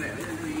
เลยเลย